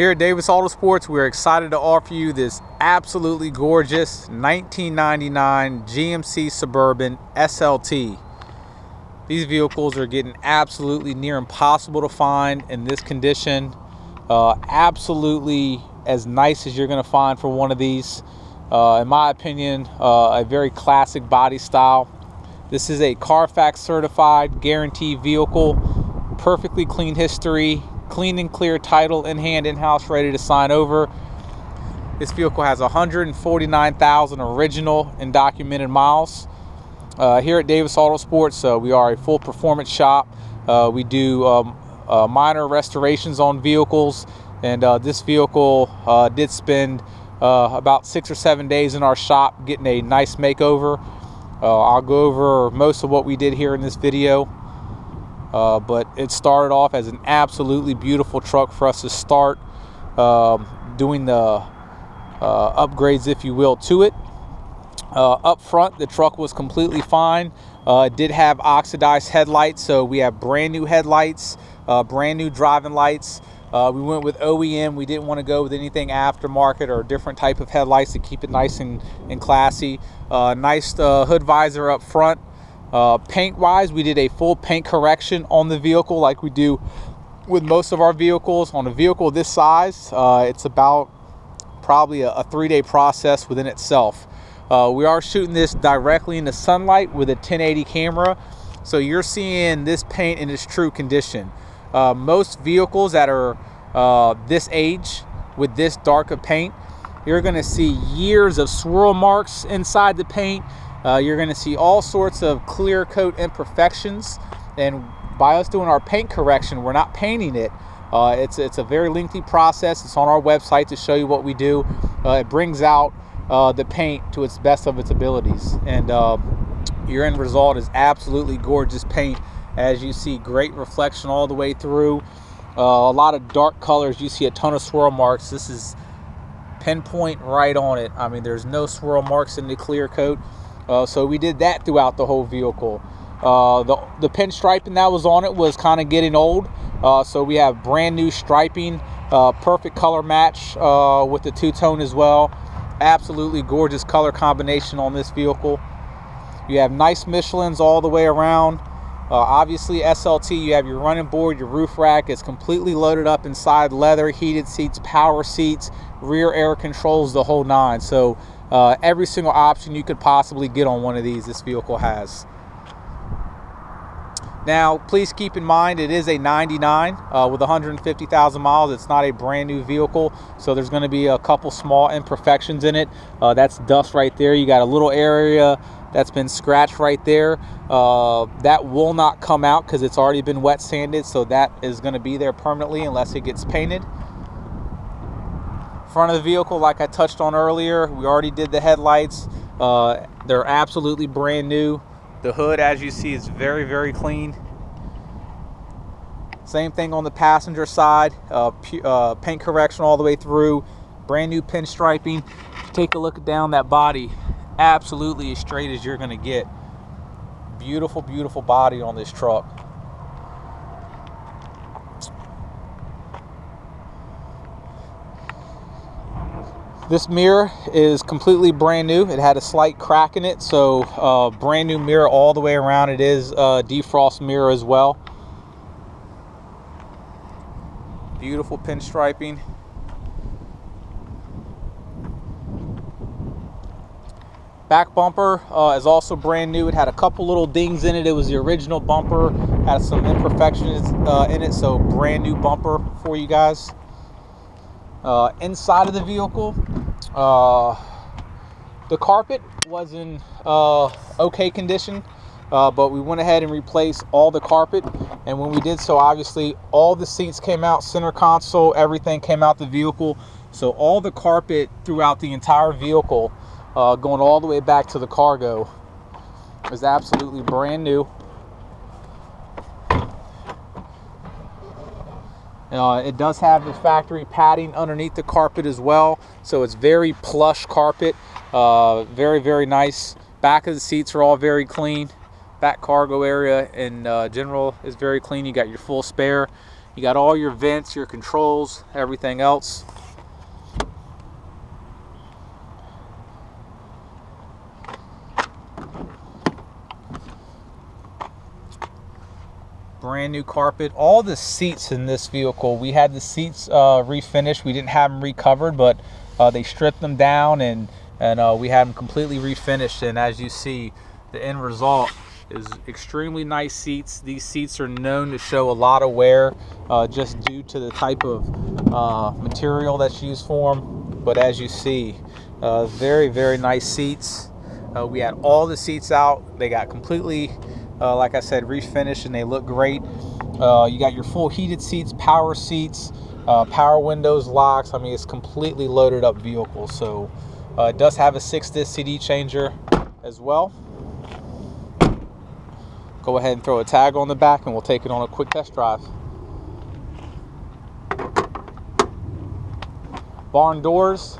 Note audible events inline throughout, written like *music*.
Here at Davis Auto Sports, we're excited to offer you this absolutely gorgeous 1999 GMC Suburban SLT. These vehicles are getting absolutely near impossible to find in this condition. Uh, absolutely as nice as you're going to find for one of these. Uh, in my opinion, uh, a very classic body style. This is a Carfax certified guaranteed vehicle, perfectly clean history, clean and clear title in hand, in house, ready to sign over. This vehicle has 149,000 original and documented miles. Uh, here at Davis Auto Sports, uh, we are a full performance shop. Uh, we do um, uh, minor restorations on vehicles, and uh, this vehicle uh, did spend about six or seven days in our shop getting a nice makeover. I'll go over most of what we did here in this video. Uh, but it started off as an absolutely beautiful truck for us to start um, doing the uh, upgrades, if you will, to it. Uh, up front, the truck was completely fine. Uh, it did have oxidized headlights, so we have brand new headlights, uh, brand new driving lights. Uh, we went with OEM. We didn't want to go with anything aftermarket or a different type of headlights to keep it nice and, and classy. nice hood visor up front. Uh, paint wise, we did a full paint correction on the vehicle like we do with most of our vehicles. On a vehicle this size, uh, it's about probably a, a three day process within itself. Uh, we are shooting this directly in the sunlight with a 1080 camera. So you're seeing this paint in its true condition. Uh, most vehicles that are uh, this age with this dark of paint, you're gonna see years of swirl marks inside the paint uh, you're going to see all sorts of clear coat imperfections. And by us doing our paint correction, we're not painting it. Uh, it's, it's a very lengthy process. It's on our website to show you what we do. Uh, it brings out uh, the paint to its best of its abilities. And um, your end result is absolutely gorgeous paint. As you see, great reflection all the way through. Uh, a lot of dark colors. You see a ton of swirl marks. This is pinpoint right on it. I mean, there's no swirl marks in the clear coat. Uh, so we did that throughout the whole vehicle. Uh, the, the pinstriping that was on it was kind of getting old. Uh, so we have brand new striping, uh, perfect color match uh, with the two-tone as well. Absolutely gorgeous color combination on this vehicle. You have nice Michelins all the way around. Uh, obviously SLT, you have your running board, your roof rack is completely loaded up inside leather, heated seats, power seats, rear air controls, the whole nine. So uh, every single option you could possibly get on one of these, this vehicle has. Now, please keep in mind it is a 99 uh, with 150,000 miles. It's not a brand new vehicle, so there's going to be a couple small imperfections in it. Uh, that's dust right there. You got a little area that's been scratched right there. Uh, that will not come out because it's already been wet sanded, so that is going to be there permanently unless it gets painted. Front of the vehicle, like I touched on earlier, we already did the headlights. Uh, they're absolutely brand new. The hood, as you see, is very, very clean. Same thing on the passenger side. Uh, uh, paint correction all the way through. Brand new pinstriping. Take a look down that body. Absolutely as straight as you're going to get. Beautiful, beautiful body on this truck. This mirror is completely brand new. It had a slight crack in it, so uh, brand new mirror all the way around. It is a defrost mirror as well. Beautiful pinstriping. Back bumper uh, is also brand new. It had a couple little dings in it. It was the original bumper. Had some imperfections uh, in it, so brand new bumper for you guys. Uh, inside of the vehicle, uh, the carpet was in uh, okay condition, uh, but we went ahead and replaced all the carpet. And when we did so, obviously, all the seats came out, center console, everything came out the vehicle. So all the carpet throughout the entire vehicle, uh, going all the way back to the cargo, is absolutely brand new. Uh, it does have the factory padding underneath the carpet as well, so it's very plush carpet. Uh, very, very nice. Back of the seats are all very clean. Back cargo area in uh, general is very clean. You got your full spare. You got all your vents, your controls, everything else. Brand new carpet. All the seats in this vehicle we had the seats uh, refinished. We didn't have them recovered but uh, they stripped them down and and uh, we had them completely refinished. And as you see the end result is extremely nice seats. These seats are known to show a lot of wear uh, just due to the type of uh, material that's used for them but as you see uh, very very nice seats. We had all the seats out. They got completely uh, like I said, refinished and they look great. Uh, you got your full heated seats, power seats, uh, power windows, locks. I mean, it's completely loaded up vehicle. So uh, it does have a six disc CD changer as well. Go ahead and throw a tag on the back and we'll take it on a quick test drive. Barn doors,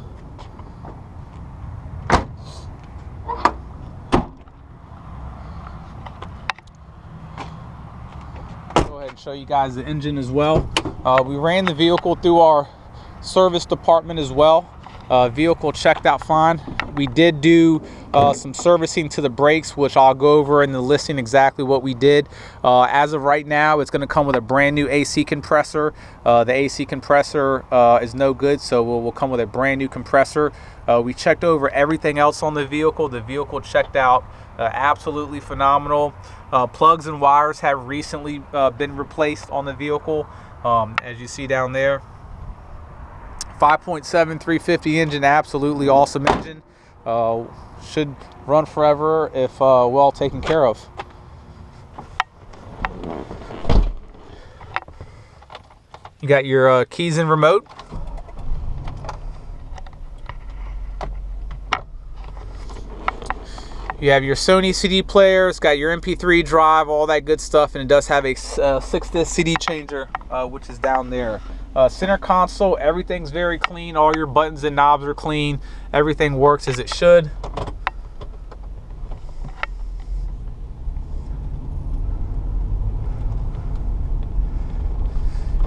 show you guys the engine as well. Uh, we ran the vehicle through our service department as well. Uh, vehicle checked out fine. We did do uh, some servicing to the brakes, which I'll go over in the listing exactly what we did. Uh, as of right now, it's going to come with a brand new AC compressor. Uh, the AC compressor uh, is no good, so we'll, we'll, come with a brand new compressor. Uh, we checked over everything else on the vehicle. The vehicle checked out absolutely phenomenal. Uh, plugs and wires have recently uh, been replaced on the vehicle, um, as you see down there. 5.7 350 engine, absolutely awesome engine. Uh, should run forever if uh, well taken care of. You got your uh, keys and remote. You have your Sony CD player, it's got your MP3 drive, all that good stuff, and it does have a uh, six disc CD changer, uh, which is down there. Uh, center console, everything's very clean. All your buttons and knobs are clean. Everything works as it should.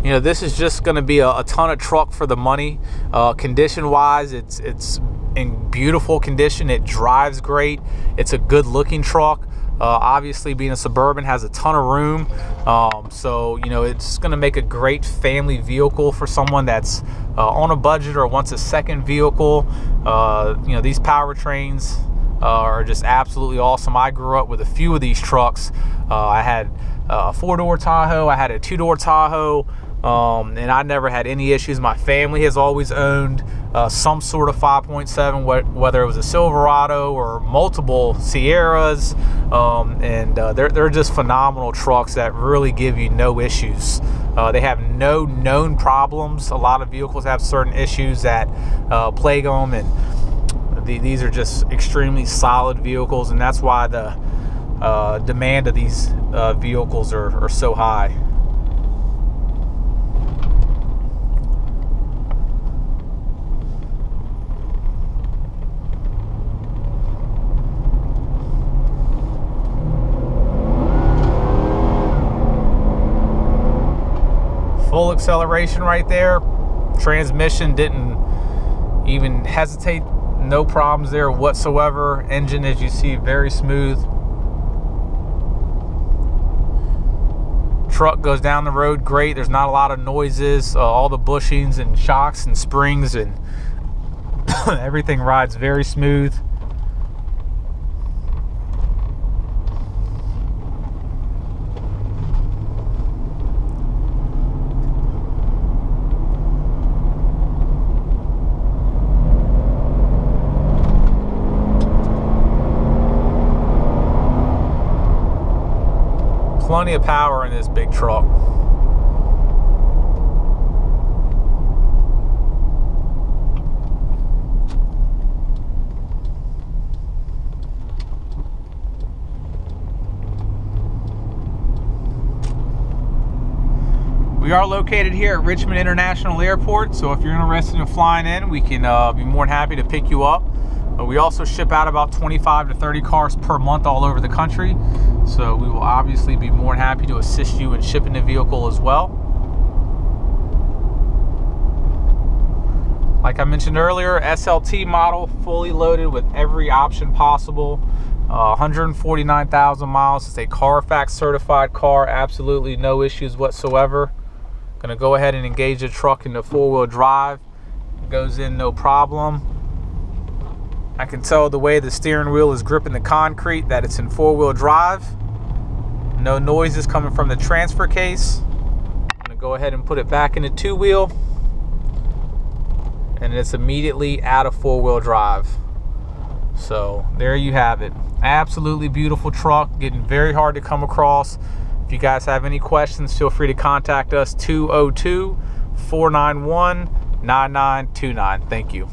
you know this is just going to be a, a, ton of truck for the money uh, condition wise it's it's in beautiful condition. It drives great. It's a good looking truck. Uh, obviously, being a suburban has a ton of room, um, so you know it's going to make a great family vehicle for someone that's uh, on a budget or wants a second vehicle. Uh, you know these powertrains uh, are just absolutely awesome. I grew up with a few of these trucks. Uh, I had a four-door Tahoe. I had a two-door Tahoe. Um, and I never had any issues. My family has always owned uh, some sort of 5.7, whether it was a Silverado or multiple Sierras. Um, and uh, they're, they're just phenomenal trucks that really give you no issues. Uh, they have no known problems. A lot of vehicles have certain issues that uh, plague them, and the, these are just extremely solid vehicles, and that's why the uh, demand of these uh, vehicles are, are so high. Acceleration right there. Transmission didn't even hesitate. No problems there whatsoever. Engine, as you see, very smooth. Truck goes down the road great. There's not a lot of noises. Uh, all the bushings and shocks and springs and *coughs* everything rides very smooth. Plenty of power in this big truck. We are located here at Richmond International Airport, so if you're interested in flying in, we can uh, be more than happy to pick you up. Uh, we also ship out about 25 to 30 cars per month all over the country. So we will obviously be more than happy to assist you in shipping the vehicle as well. Like I mentioned earlier, SLT model, fully loaded with every option possible. Uh, 149,000 miles. It's a Carfax certified car, absolutely no issues whatsoever. Gonna go ahead and engage the truck into four wheel drive. It goes in no problem. I can tell the way the steering wheel is gripping the concrete that it's in four-wheel drive. No noises coming from the transfer case. I'm gonna go ahead and put it back into two-wheel and it's immediately out of four-wheel drive. So there you have it. Absolutely beautiful truck, getting very hard to come across. If you guys have any questions, feel free to contact us 202 491 9929. Thank you.